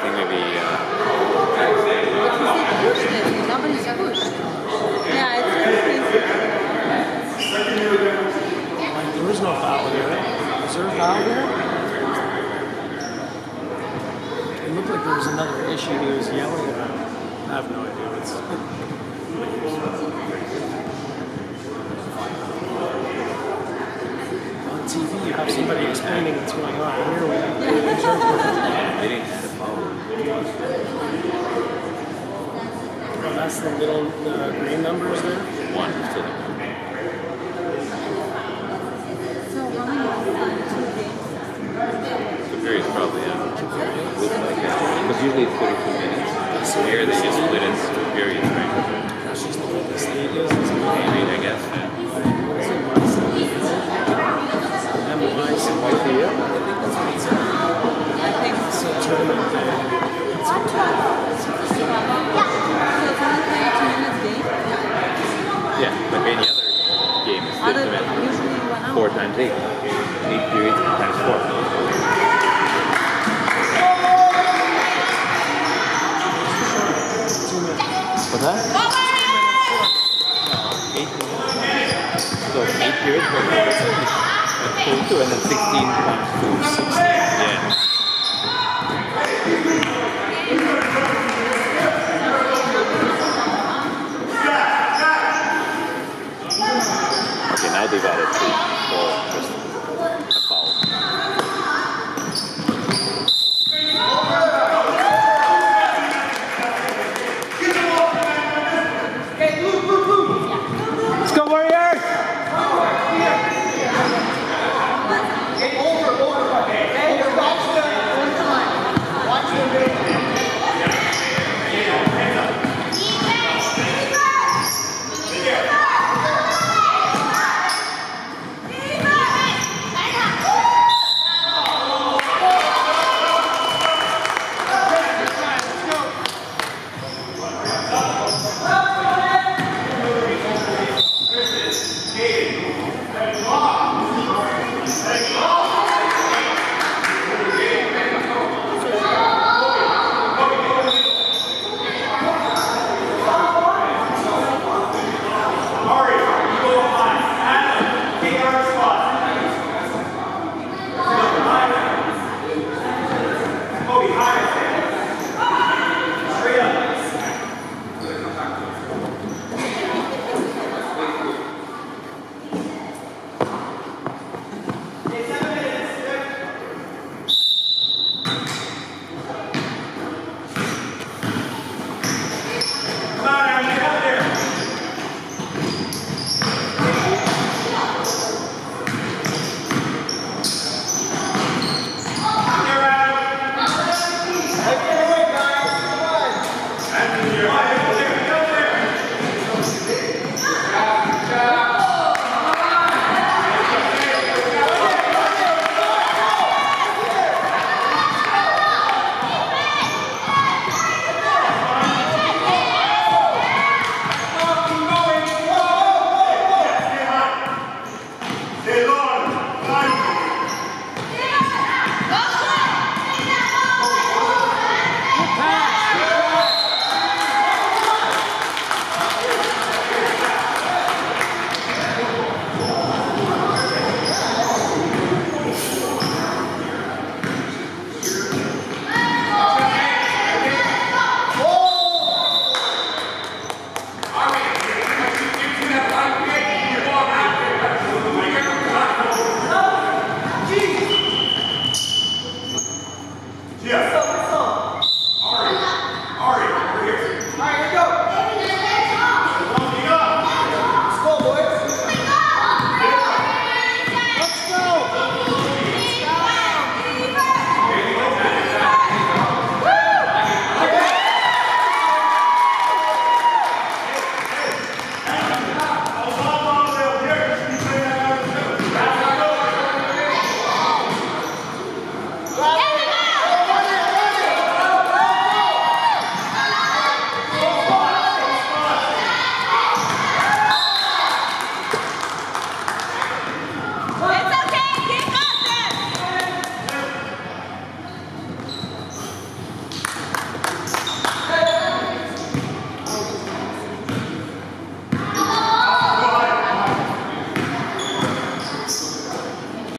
think maybe. Uh, there no foul here. Was there a foul there? It looked like there was another issue he was yelling about. I have no idea. It's, TV, you have somebody explaining what's going on. Here we have they didn't have a. Oh, that's the middle, the green numbers there. One to the So how many two? The probably yeah. Looks like it. Because usually it's 32 minutes. Here they just split it into periods, right? That's just the way the is. I guess. Yeah. 4 times 8. 8 periods times 4. What's that? Eight. So eight periods, but two, and then sixteen times two. 16, yeah. more Christmas.